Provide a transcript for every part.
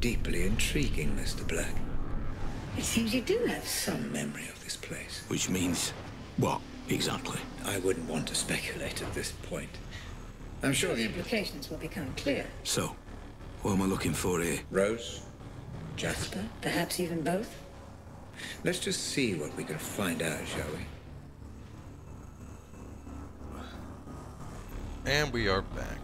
deeply intriguing, Mr. Black. It seems you do have some memory of this place. Which means what, exactly? I wouldn't want to speculate at this point. I'm sure the implications will become clear. So, what am I looking for here? Rose? Jasper? Perhaps even both? Let's just see what we can find out, shall we? And we are back.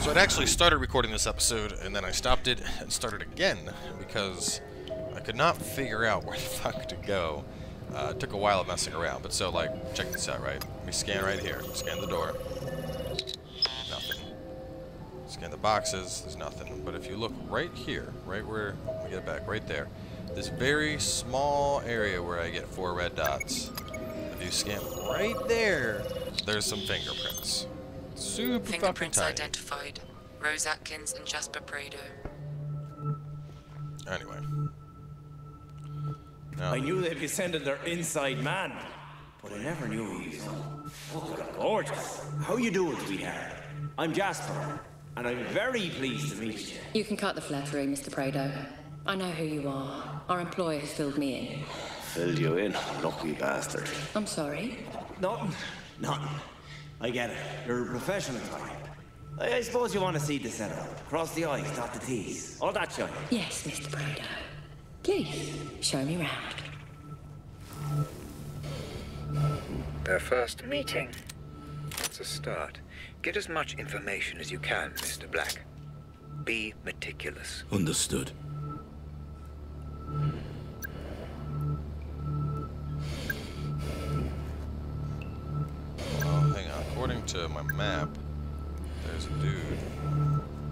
So I'd actually started recording this episode, and then I stopped it and started again, because I could not figure out where the fuck to go. Uh, it took a while of messing around, but so, like, check this out, right? We scan right here. Scan the door. Nothing. Scan the boxes. There's nothing. But if you look right here, right where... Let me get it back. Right there. This very small area where I get four red dots. If you scan right there, there's some fingerprints. Super Fingerprints fucking tiny. identified. Rose Atkins and Jasper Prado. Anyway. Now, I knew they'd be sending their inside man, but I never knew he was oh, gorgeous. How you doing, sweetheart? I'm Jasper, and I'm very pleased to meet you. You can cut the flattery, Mr. Prado. I know who you are. Our employer has filled me in. Filled you in, lucky bastard. I'm sorry. Nothing, nothing. I get it. You're a professional type. I, I suppose you want to see the setup. Cross the I's, dot the T's. All that shit. Yes, Mr. Prado. Please, show me round. Their first meeting. That's a start. Get as much information as you can, Mr. Black. Be meticulous. Understood. According to my map, there's a dude.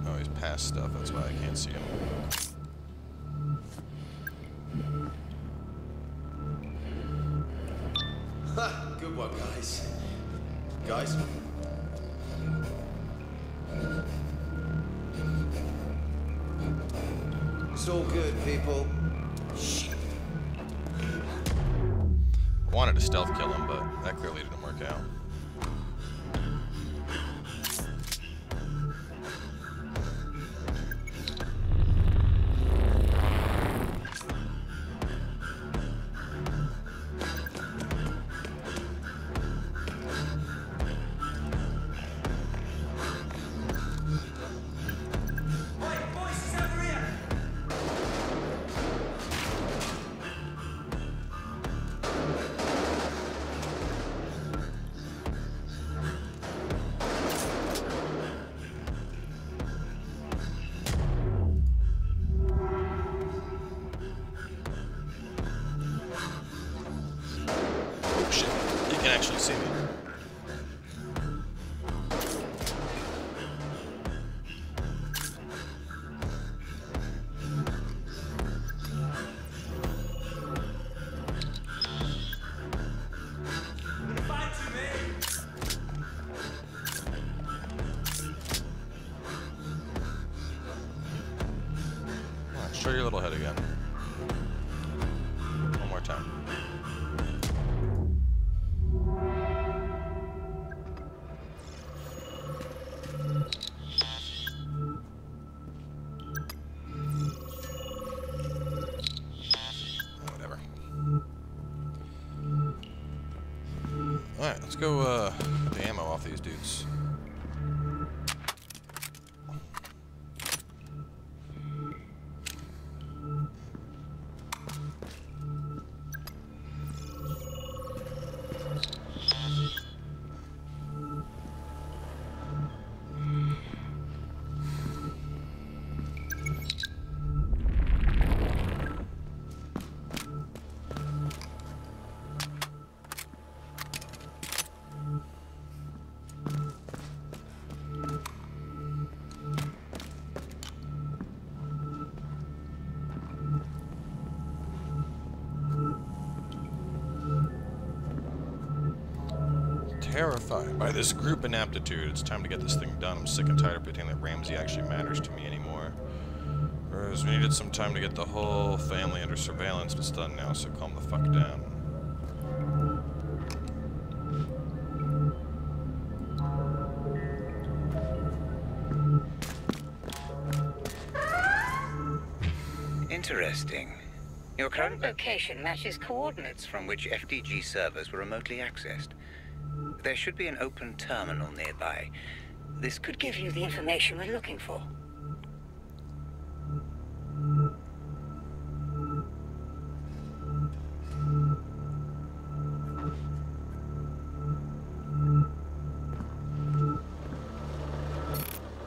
Oh, he's past stuff. That's why I can't see him. Ha! Good one, guys. Guys? It's all good, people. Shit. I wanted to stealth kill him, but that clearly didn't work out. Go uh, the ammo off these dudes. Terrified by this group inaptitude, it's time to get this thing done. I'm sick and tired of pretending that Ramsey actually matters to me anymore. Whereas we needed some time to get the whole family under surveillance, but it's done now, so calm the fuck down. Interesting. Your current location matches coordinates from which FDG servers were remotely accessed. There should be an open terminal nearby. This could give you the information we're looking for.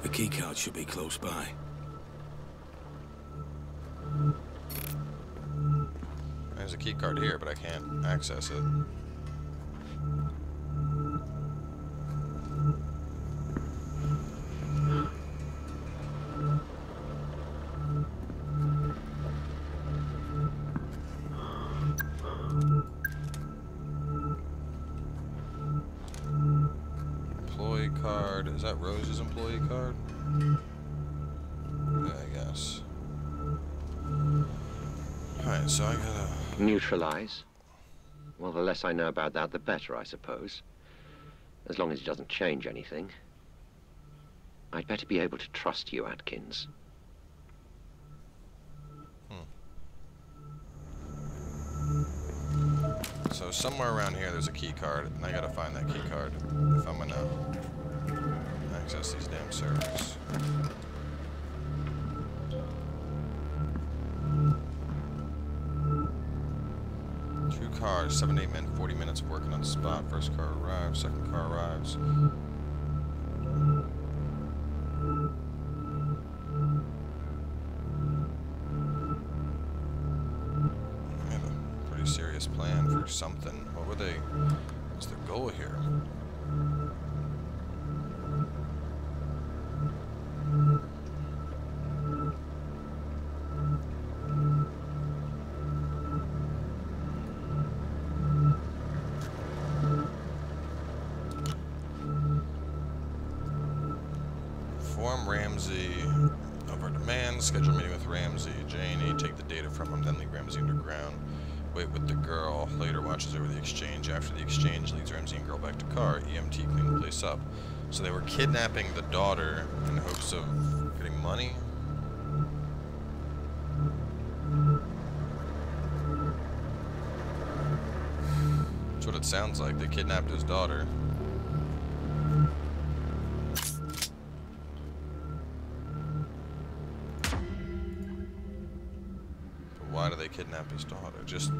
The keycard should be close by. There's a keycard here, but I can't access it. Is that Rose's employee card? I guess. Alright, so I gotta. Neutralize? Well, the less I know about that, the better, I suppose. As long as it doesn't change anything. I'd better be able to trust you, Atkins. Hmm. So somewhere around here there's a key card, and I gotta find that key card if I'm gonna access these damn servers. Two cars, seven, eight men, 40 minutes working on the spot. First car arrives, second car arrives. Kidnapping the daughter in hopes of getting money. That's what it sounds like. They kidnapped his daughter. But why do they kidnap his daughter? Just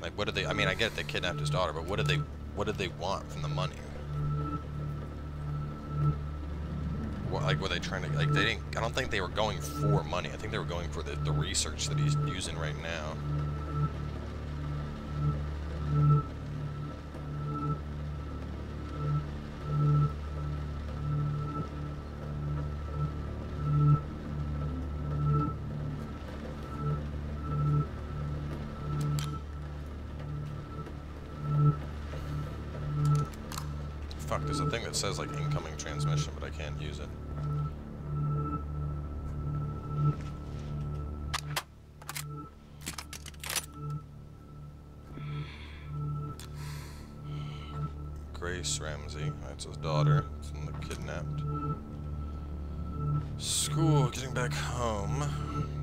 like what did they? I mean, I get it, they kidnapped his daughter, but what did they? What did they want from the money? Like were they trying to like they didn't? I don't think they were going for money. I think they were going for the the research that he's using right now. Fuck, there's a thing that says like incoming transmission, but I can't use it. Grace Ramsey, that's his daughter, from the kidnapped. School, getting back home.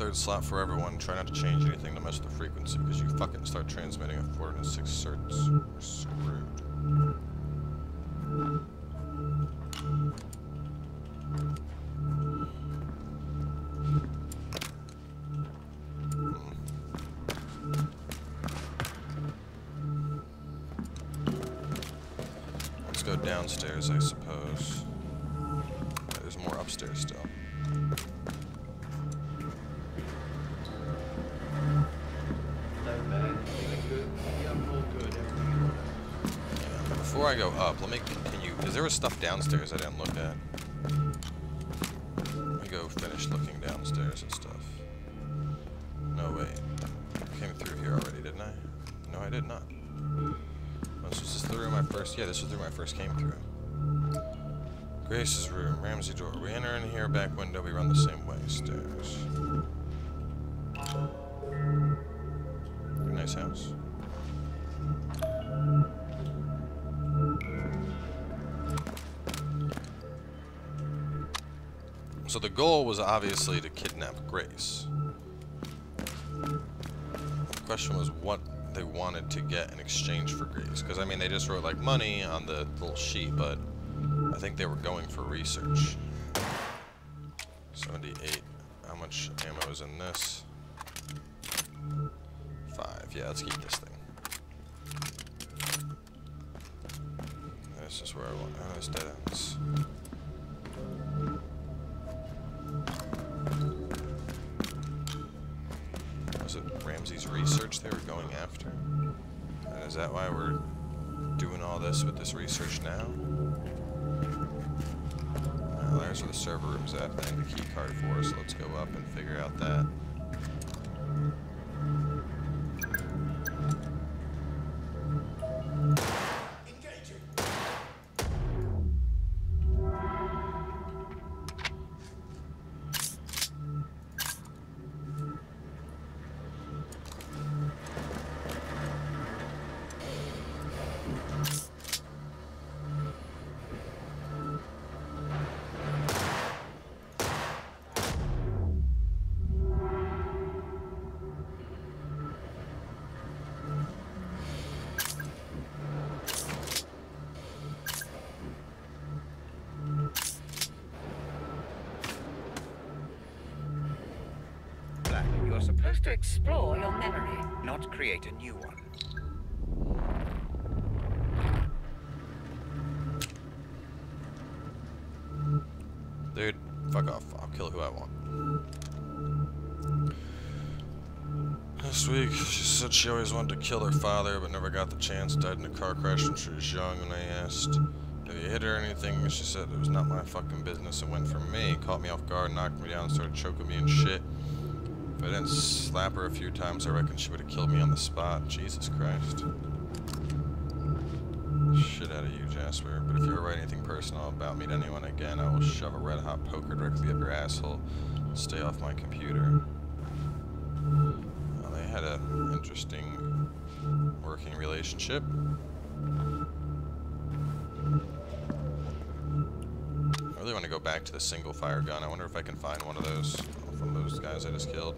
Third slot for everyone. Try not to change anything to mess with the frequency because you fucking start transmitting at 406 certs. We're screwed. In here, back window, we run the same way. Stairs. Nice house. So the goal was obviously to kidnap Grace. The question was what they wanted to get in exchange for Grace. Because, I mean, they just wrote, like, money on the little sheet, but I think they were going for research. 78. How much ammo is in this? Five. Yeah, let's keep this thing. This is where I want. Oh, this dead ends. Was it Ramsey's research they were going after? And is that why we're doing all this with this research now? There's where the server room's at. I think the key card for us. so Let's go up and figure out that. Fuck off. I'll kill who I want. Last week, she said she always wanted to kill her father, but never got the chance. Died in a car crash when she was young, and I asked, have you hit her or anything? She said it was not my fucking business It went for me. Caught me off guard, knocked me down, started choking me and shit. If I didn't slap her a few times, I reckon she would have killed me on the spot. Jesus Christ. Shit out of you, Jasper. But if you ever write anything personal about me to anyone again, I will shove a red hot poker directly up your asshole. Stay off my computer. Well, they had an interesting working relationship. I really want to go back to the single fire gun. I wonder if I can find one of those from those guys I just killed.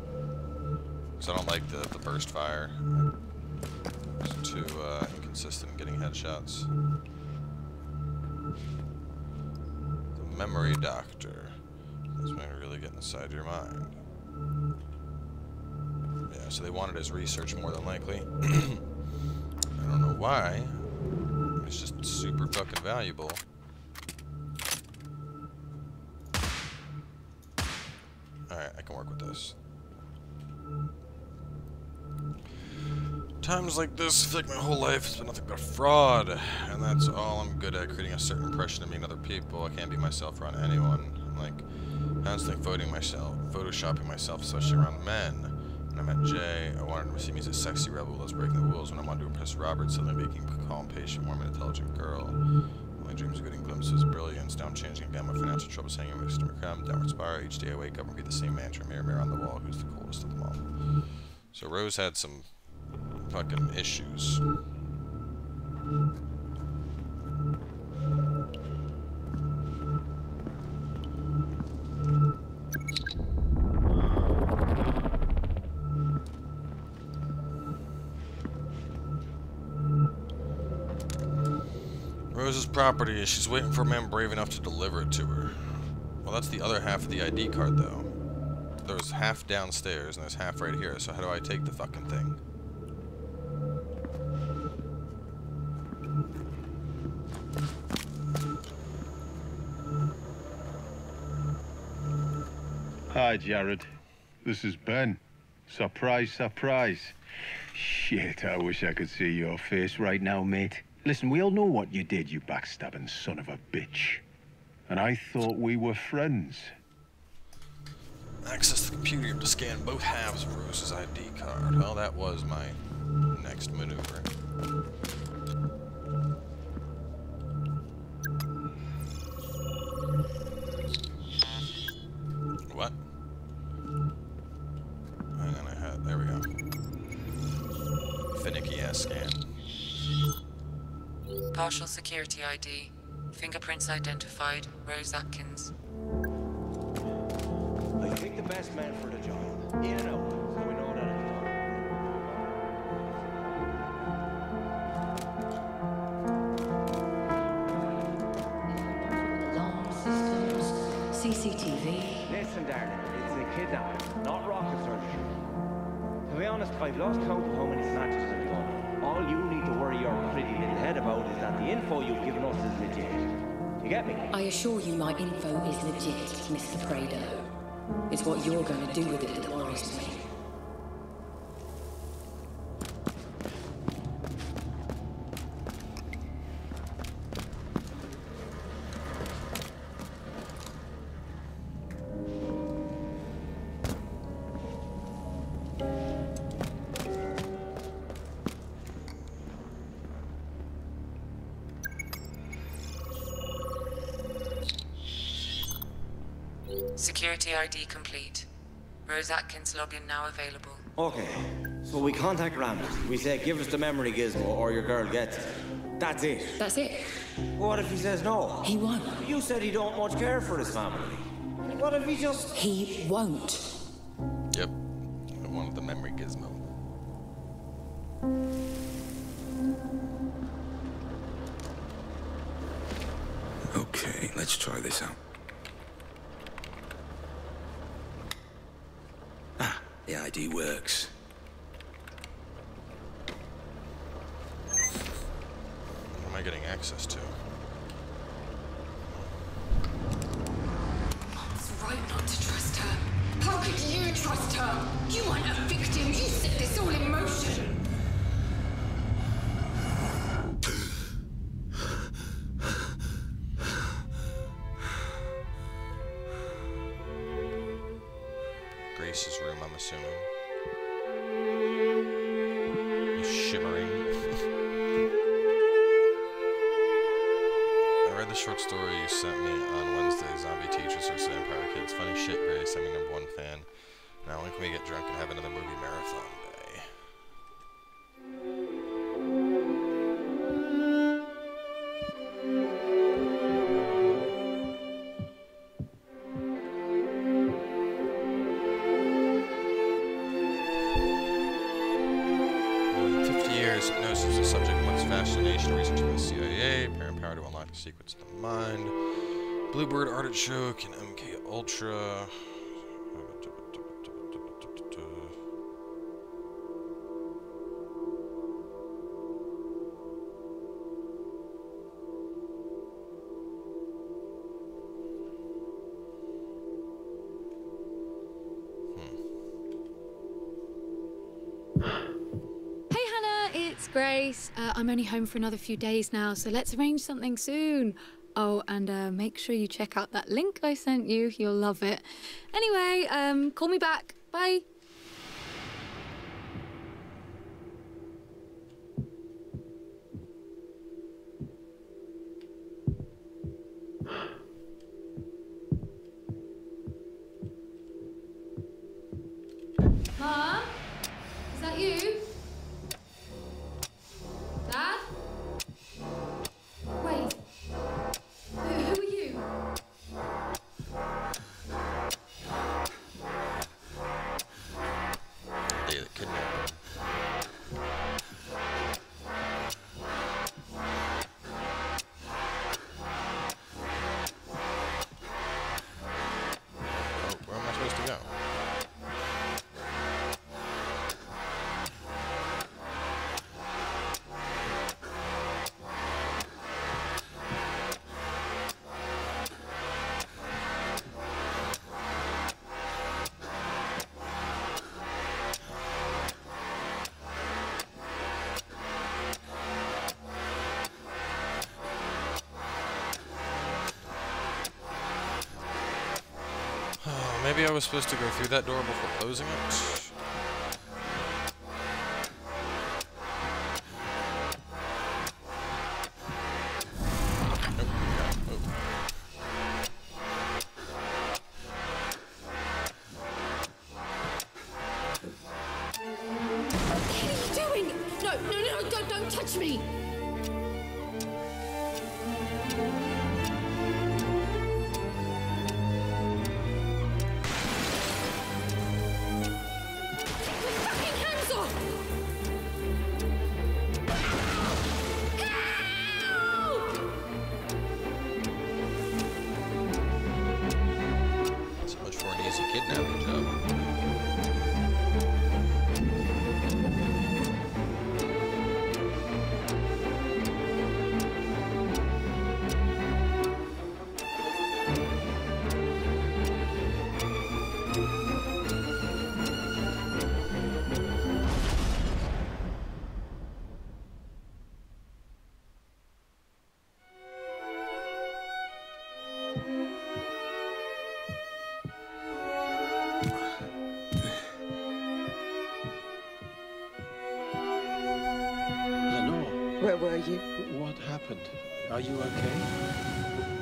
Because I don't like the, the burst fire. Too uh, inconsistent in getting headshots. The memory doctor. This may really get inside your mind. Yeah, so they wanted his research more than likely. I don't know why. It's just super fucking valuable. Alright, I can work with this. Times like this, I feel like my whole life has been nothing but fraud, and that's all I'm good at, creating a certain impression of and other people. I can't be myself around anyone. I'm like constantly photoing myself, photoshopping myself, especially around men. When I met Jay, I wanted him to see me as a sexy rebel that was breaking the rules. When I wanted to impress Robert, suddenly making a calm, patient, warm, and intelligent girl. My dreams are getting glimpses of brilliance. I'm changing again. My financial troubles hanging with Mr. McCrum. Downward spiral. Each day I wake up and read the same mantra. Mirror, mirror on the wall. Who's the coolest of them all? So Rose had some fucking issues. Rose's property. Is she's waiting for a man brave enough to deliver it to her. Well, that's the other half of the ID card, though. There's half downstairs, and there's half right here, so how do I take the fucking thing? Hi, Jared. This is Ben. Surprise, surprise. Shit, I wish I could see your face right now, mate. Listen, we all know what you did, you backstabbing son of a bitch. And I thought we were friends. Access the computer to scan both halves of Rose's ID card. Well, that was my next maneuver. Partial security ID. Fingerprints identified. Rose Atkins. I pick the best man for the job. In and out, so we know that at the time. Alarm systems, CCTV. Listen, darling, it's a kidnapping, not rocket surgery. To be honest, I've lost count of how many snatches I've done. All you need to worry your pretty little head about is that the info you've given us is legit. You get me? I assure you my info is legit, Mr. Prado. It's what you're going to do with it that worries me. Security ID complete. Rose Atkins login now available. Okay, so we contact Rambert. We say, give us the memory gizmo or your girl gets it. That's it. That's it. What if he says no? He won't. You said he don't much care for his family. What if he just... He won't. Yep. I wanted the memory gizmo. Okay, let's try this out. The ID works. What am I getting access to? Movie marathon day? In 50 years, hypnosis is a subject of much fascination research by the CIA, apparent power to unlock the secrets of the mind, Bluebird Artichoke, and MK Ultra. Uh, I'm only home for another few days now, so let's arrange something soon. Oh, and uh, make sure you check out that link I sent you. You'll love it. Anyway, um, call me back. Bye. Maybe I was supposed to go through that door before closing it? Where were you? what happened? Are you okay?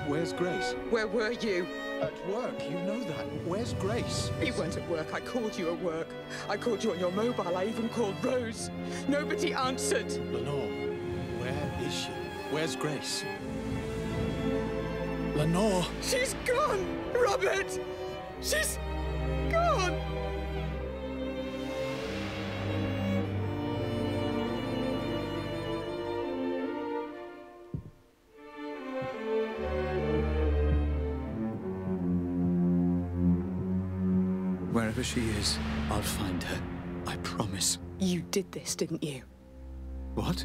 Where's Grace? Where were you? At work, you know that. Where's Grace? You weren't at work. I called you at work. I called you on your mobile. I even called Rose. Nobody answered. Lenore, where is she? Where's Grace? Lenore! She's gone, Robert. She's gone. Wherever she is, I'll find her. I promise. You did this, didn't you? What?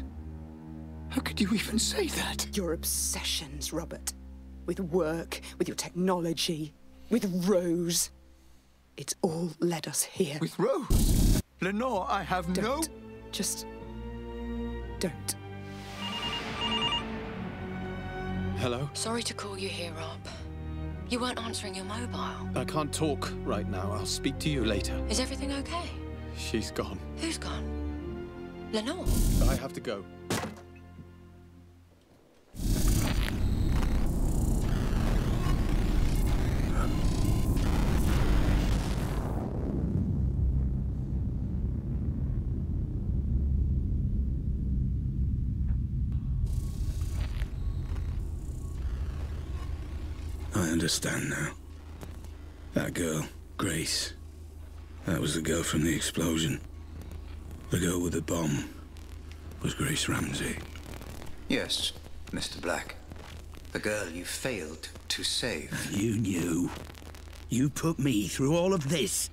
How could you even say that? Your obsessions, Robert. With work, with your technology, with Rose. It's all led us here. With Rose? Lenore, I have no. Don't. Just. Don't. Hello? Sorry to call you here, Rob. You weren't answering your mobile. I can't talk right now. I'll speak to you later. Is everything okay? She's gone. Who's gone? Lenore? I have to go. Understand now. That girl, Grace. That was the girl from the explosion. The girl with the bomb was Grace Ramsey. Yes, Mr. Black. The girl you failed to save. You knew. You put me through all of this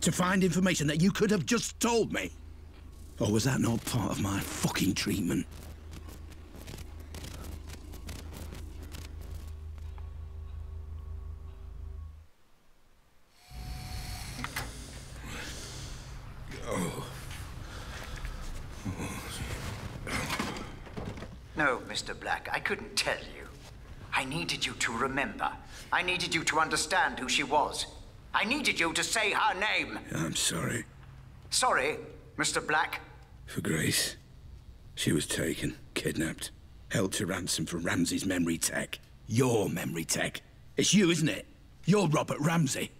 to find information that you could have just told me. Or was that not part of my fucking treatment? No, Mr. Black, I couldn't tell you. I needed you to remember. I needed you to understand who she was. I needed you to say her name. I'm sorry Sorry, Mr. Black. for Grace. She was taken, kidnapped, held to ransom for Ramsey's memory tech. Your memory tech. It's you, isn't it? You're Robert Ramsey.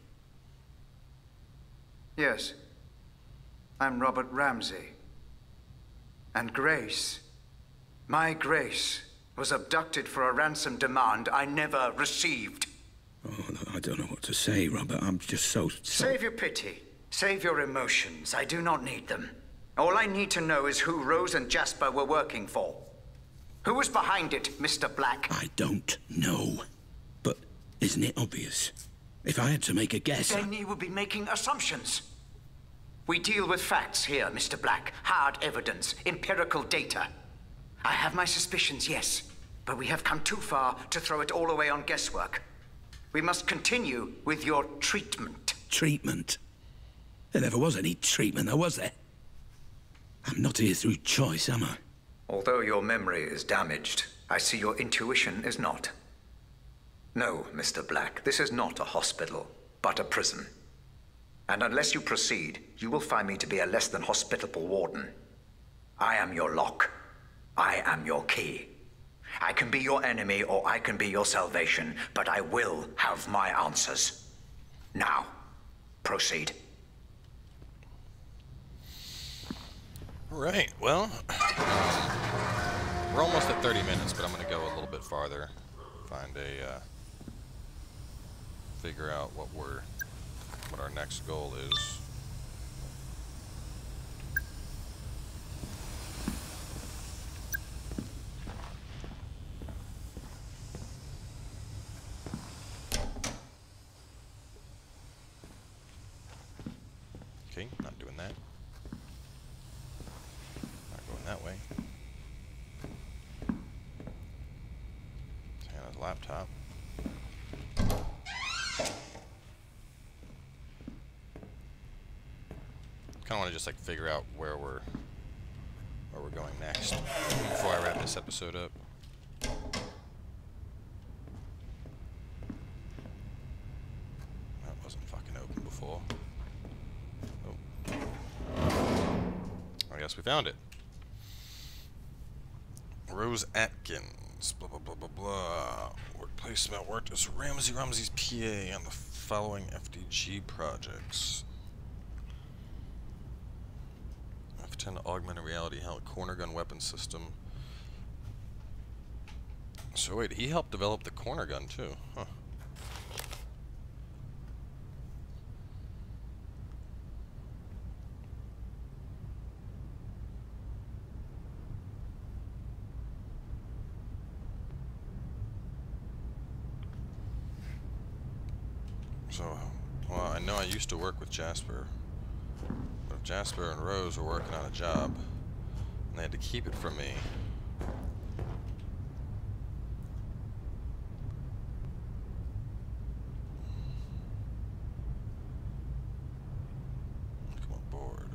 Yes. I'm Robert Ramsey. And Grace, my Grace, was abducted for a ransom demand I never received. Oh, I don't know what to say, Robert. I'm just so. so... Save your pity. Save your emotions. I do not need them. All I need to know is who Rose and Jasper were working for. Who was behind it, Mr. Black? I don't know. But isn't it obvious? If I had to make a guess. I- Then you would be making assumptions. We deal with facts here, Mr. Black. Hard evidence, empirical data. I have my suspicions, yes. But we have come too far to throw it all away on guesswork. We must continue with your treatment. Treatment? There never was any treatment, there was there? I'm not here through choice, am I? Although your memory is damaged, I see your intuition is not. No, Mr. Black, this is not a hospital. but a prison. And unless you proceed, you will find me to be a less than hospitable warden. I am your lock. I am your key. I can be your enemy or I can be your salvation, but I will have my answers. Now, proceed. Right, well, we're almost at 30 minutes, but I'm going to go a little bit farther. Find a, uh, figure out what we're, what our next goal is. Okay, not doing that. Not going that way. Hannah's laptop. Kind of want just like figure out where we're where we're going next before I wrap this episode up. That wasn't fucking open before. I guess we found it. Rose Atkins, blah blah blah blah blah. Work placement worked as Ramsey Ramsey's PA on the following FDG projects. F10 augmented reality held CornerGun weapon system. So wait, he helped develop the CornerGun too, huh? So, well, I know I used to work with Jasper. Jasper and Rose were working on a job, and they had to keep it from me, come on board.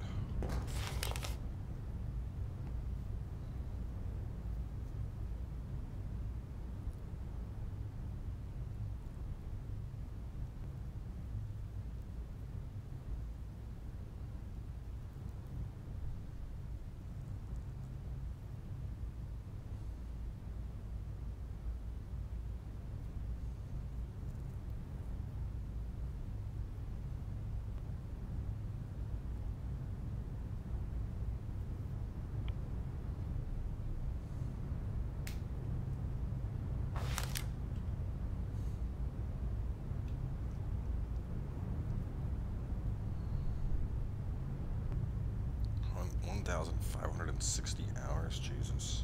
One- 1,560 hours, Jesus.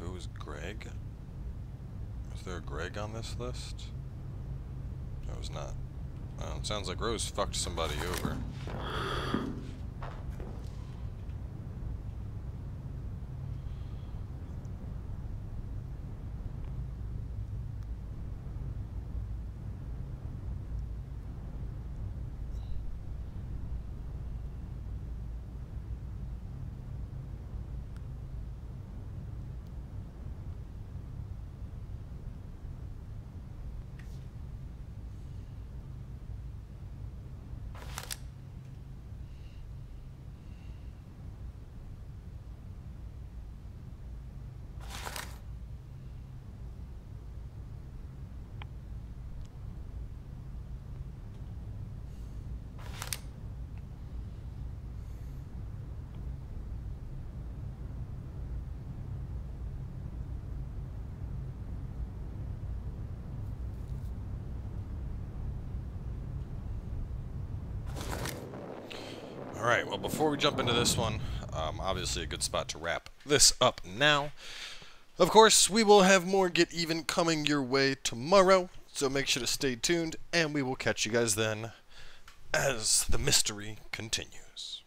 Who is Greg? Is there a Greg on this list? No, it's not. Sounds like Rose fucked somebody over. Alright, well, before we jump into this one, um, obviously a good spot to wrap this up now. Of course, we will have more Get Even coming your way tomorrow, So make sure to stay tuned, and we will catch you guys then as the mystery continues.